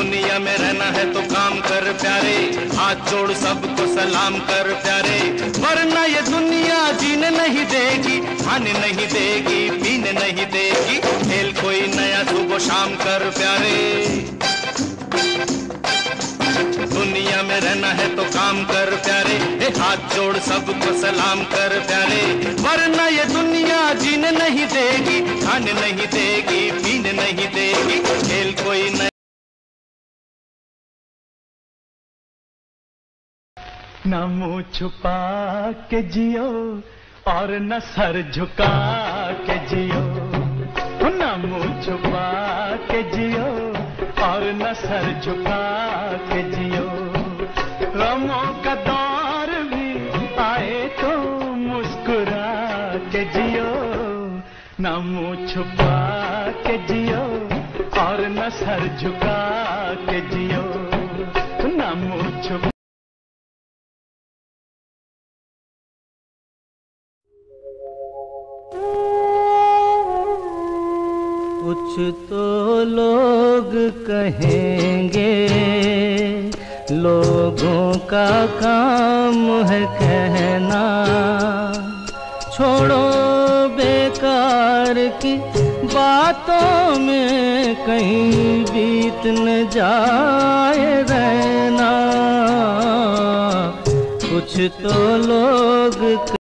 दुनिया में रहना है तो काम कर प्यारे। हाथ जोड़ सबको सलाम कर प्यारे। वरना ये दुनिया जीने नहीं देगी खाने नहीं देगी, पीने नहीं देगी। खेल कोई नया सुबह शाम कर प्यारे। दुनिया में रहना है तो काम कर प्यारे। हाथ जोड़ सबको सलाम कर प्यारे। वरना ये दुनिया जीने नहीं देगी खाने नहीं देगी न मुँह छुपा के जियो और न सर झुका के जियो। न मुँह छुपा के जियो और न सर झुका के जियो। रमो का दौर भी आए तो मुस्कुरा के जियो। न मुँह छुपा के जियो और न सर झुका के जियो। न मुँह छुपा कुछ तो लोग कहेंगे, लोगों का काम है कहना। छोड़ो बेकार की बातों में कहीं बीत न जाए रहना। कुछ तो लोग